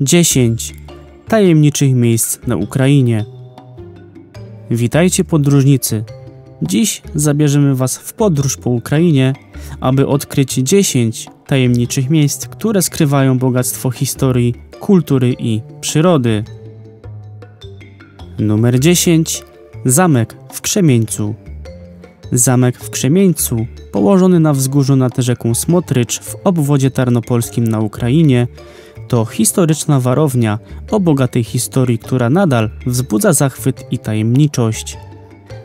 10 tajemniczych miejsc na Ukrainie. Witajcie podróżnicy. Dziś zabierzemy Was w podróż po Ukrainie, aby odkryć 10 tajemniczych miejsc, które skrywają bogactwo historii, kultury i przyrody. Numer 10. Zamek w Krzemieńcu. Zamek w Krzemieńcu, położony na wzgórzu nad rzeką Smotrycz w obwodzie tarnopolskim na Ukrainie, to historyczna warownia o bogatej historii, która nadal wzbudza zachwyt i tajemniczość.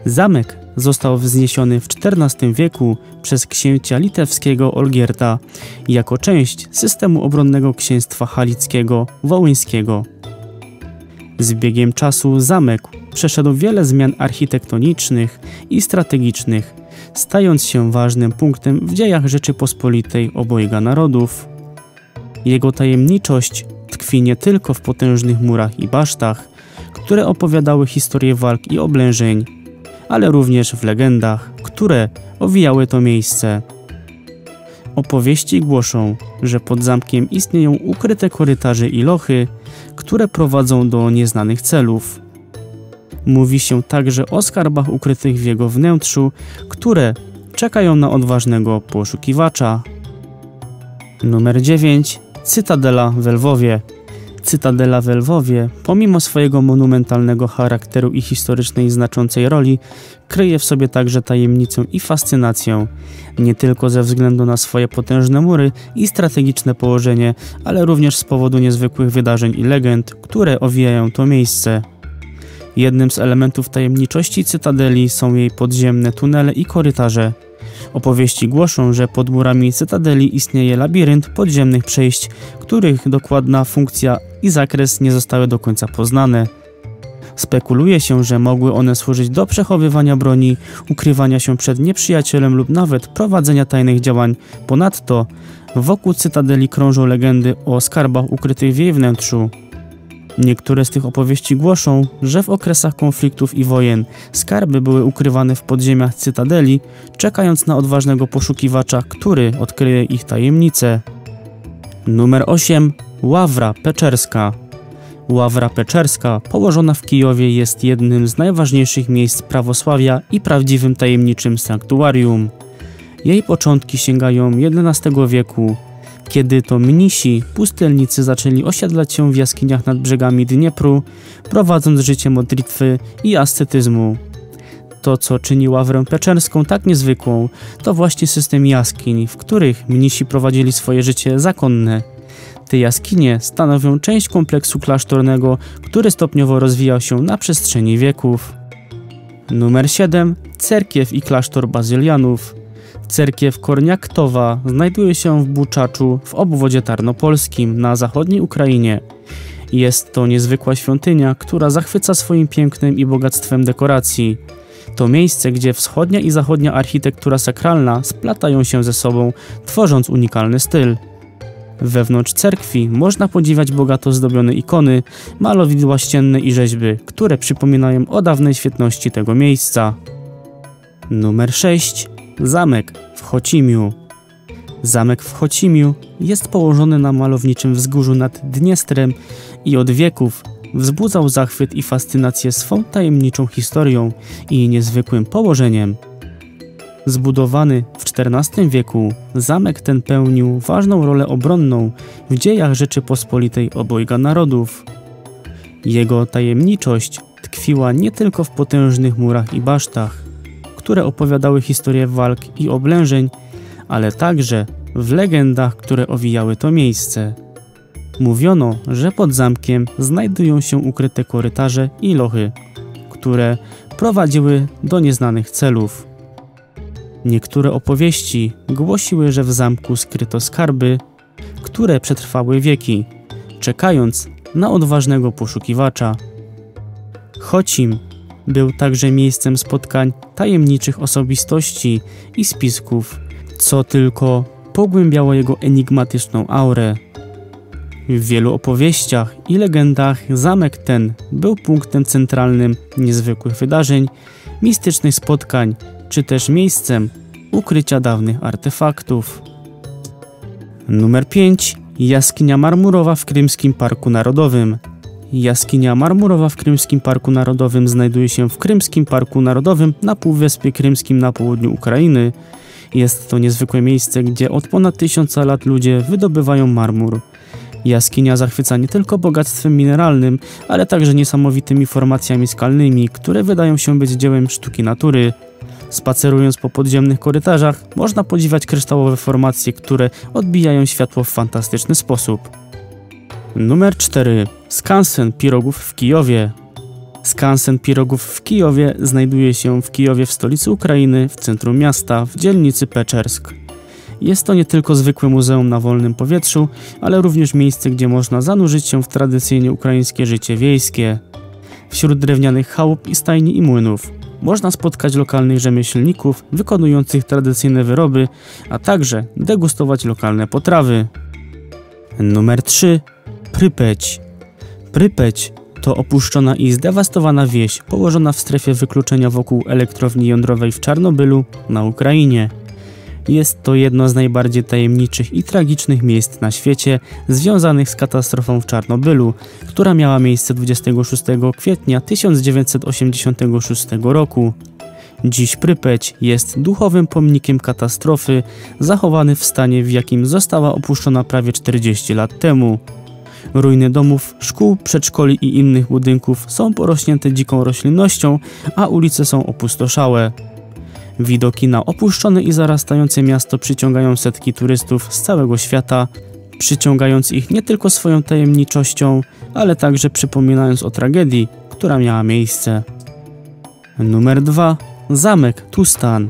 Zamek został wzniesiony w XIV wieku przez księcia litewskiego Olgierta jako część systemu obronnego księstwa halickiego wołyńskiego. Z biegiem czasu zamek przeszedł wiele zmian architektonicznych i strategicznych, stając się ważnym punktem w dziejach Rzeczypospolitej obojga narodów. Jego tajemniczość tkwi nie tylko w potężnych murach i basztach, które opowiadały historię walk i oblężeń, ale również w legendach, które owijały to miejsce. Opowieści głoszą, że pod zamkiem istnieją ukryte korytarze i lochy, które prowadzą do nieznanych celów. Mówi się także o skarbach ukrytych w jego wnętrzu, które czekają na odważnego poszukiwacza. Numer 9. Cytadela w Lwowie. Cytadela w Lwowie, pomimo swojego monumentalnego charakteru i historycznej znaczącej roli, kryje w sobie także tajemnicę i fascynację, nie tylko ze względu na swoje potężne mury i strategiczne położenie, ale również z powodu niezwykłych wydarzeń i legend, które owijają to miejsce. Jednym z elementów tajemniczości Cytadeli są jej podziemne tunele i korytarze. Opowieści głoszą, że pod murami Cytadeli istnieje labirynt podziemnych przejść, których dokładna funkcja i zakres nie zostały do końca poznane. Spekuluje się, że mogły one służyć do przechowywania broni, ukrywania się przed nieprzyjacielem lub nawet prowadzenia tajnych działań. Ponadto wokół Cytadeli krążą legendy o skarbach ukrytych w jej wnętrzu. Niektóre z tych opowieści głoszą, że w okresach konfliktów i wojen skarby były ukrywane w podziemiach cytadeli, czekając na odważnego poszukiwacza, który odkryje ich tajemnice. Numer 8. Ławra Peczerska Ławra Peczerska, położona w Kijowie, jest jednym z najważniejszych miejsc prawosławia i prawdziwym tajemniczym sanktuarium. Jej początki sięgają XI wieku, kiedy to mnisi, pustelnicy zaczęli osiadlać się w jaskiniach nad brzegami Dniepru, prowadząc życie modlitwy i ascetyzmu. To, co czyni ławrę peczerską tak niezwykłą, to właśnie system jaskiń, w których mnisi prowadzili swoje życie zakonne. Te jaskinie stanowią część kompleksu klasztornego, który stopniowo rozwijał się na przestrzeni wieków. Numer 7. Cerkiew i klasztor bazylianów. Cerkiew Korniaktowa znajduje się w Buczaczu w obwodzie tarnopolskim na zachodniej Ukrainie. Jest to niezwykła świątynia, która zachwyca swoim pięknem i bogactwem dekoracji. To miejsce, gdzie wschodnia i zachodnia architektura sakralna splatają się ze sobą, tworząc unikalny styl. Wewnątrz cerkwi można podziwiać bogato zdobione ikony, malowidła ścienne i rzeźby, które przypominają o dawnej świetności tego miejsca. Numer 6. Zamek w Chocimiu. Zamek w Chocimiu jest położony na malowniczym wzgórzu nad Dniestrem i od wieków wzbudzał zachwyt i fascynację swą tajemniczą historią i niezwykłym położeniem. Zbudowany w XIV wieku, zamek ten pełnił ważną rolę obronną w dziejach Rzeczypospolitej obojga narodów. Jego tajemniczość tkwiła nie tylko w potężnych murach i basztach, które opowiadały historię walk i oblężeń, ale także w legendach, które owijały to miejsce. Mówiono, że pod zamkiem znajdują się ukryte korytarze i lochy, które prowadziły do nieznanych celów. Niektóre opowieści głosiły, że w zamku skryto skarby, które przetrwały wieki, czekając na odważnego poszukiwacza. Chocim był także miejscem spotkań tajemniczych osobistości i spisków, co tylko pogłębiało jego enigmatyczną aurę. W wielu opowieściach i legendach zamek ten był punktem centralnym niezwykłych wydarzeń, mistycznych spotkań, czy też miejscem ukrycia dawnych artefaktów. Numer 5. Jaskinia marmurowa w Krymskim Parku Narodowym. Jaskinia marmurowa w Krymskim Parku Narodowym znajduje się w Krymskim Parku Narodowym na Półwyspie Krymskim na południu Ukrainy. Jest to niezwykłe miejsce, gdzie od ponad tysiąca lat ludzie wydobywają marmur. Jaskinia zachwyca nie tylko bogactwem mineralnym, ale także niesamowitymi formacjami skalnymi, które wydają się być dziełem sztuki natury. Spacerując po podziemnych korytarzach, można podziwiać kryształowe formacje, które odbijają światło w fantastyczny sposób. Numer 4. Skansen Pirogów w Kijowie. Skansen Pirogów w Kijowie znajduje się w Kijowie w stolicy Ukrainy, w centrum miasta, w dzielnicy Peczersk. Jest to nie tylko zwykłe muzeum na wolnym powietrzu, ale również miejsce, gdzie można zanurzyć się w tradycyjnie ukraińskie życie wiejskie. Wśród drewnianych chałup i stajni i młynów można spotkać lokalnych rzemieślników wykonujących tradycyjne wyroby, a także degustować lokalne potrawy. Numer 3. Prypeć. Prypeć to opuszczona i zdewastowana wieś położona w strefie wykluczenia wokół elektrowni jądrowej w Czarnobylu na Ukrainie. Jest to jedno z najbardziej tajemniczych i tragicznych miejsc na świecie związanych z katastrofą w Czarnobylu, która miała miejsce 26 kwietnia 1986 roku. Dziś Prypeć jest duchowym pomnikiem katastrofy, zachowany w stanie, w jakim została opuszczona prawie 40 lat temu. Ruiny domów, szkół, przedszkoli i innych budynków są porośnięte dziką roślinnością, a ulice są opustoszałe. Widoki na opuszczone i zarastające miasto przyciągają setki turystów z całego świata, przyciągając ich nie tylko swoją tajemniczością, ale także przypominając o tragedii, która miała miejsce. Numer 2. Zamek Tustan.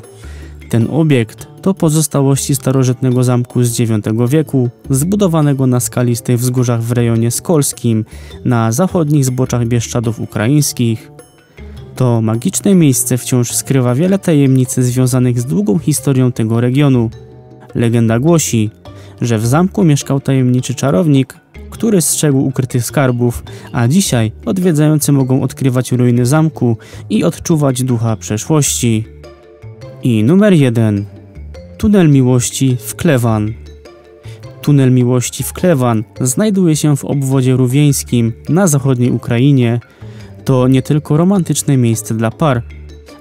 Ten obiekt to pozostałości starożytnego zamku z IX wieku, zbudowanego na skalistych wzgórzach w rejonie skolskim, na zachodnich zboczach Bieszczadów ukraińskich. To magiczne miejsce wciąż skrywa wiele tajemnic związanych z długą historią tego regionu. Legenda głosi, że w zamku mieszkał tajemniczy czarownik, który strzegł ukrytych skarbów, a dzisiaj odwiedzający mogą odkrywać ruiny zamku i odczuwać ducha przeszłości. I numer jeden. Tunel Miłości w Klewan. Tunel Miłości w Klewan znajduje się w obwodzie rówieńskim na zachodniej Ukrainie to nie tylko romantyczne miejsce dla par,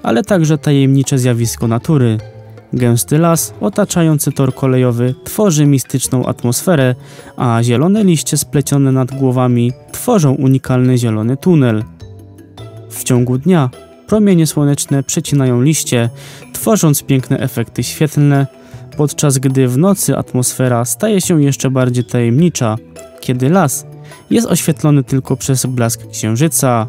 ale także tajemnicze zjawisko natury. Gęsty las otaczający tor kolejowy tworzy mistyczną atmosferę, a zielone liście splecione nad głowami tworzą unikalny zielony tunel. W ciągu dnia promienie słoneczne przecinają liście, tworząc piękne efekty świetlne, podczas gdy w nocy atmosfera staje się jeszcze bardziej tajemnicza, kiedy las jest oświetlony tylko przez blask księżyca.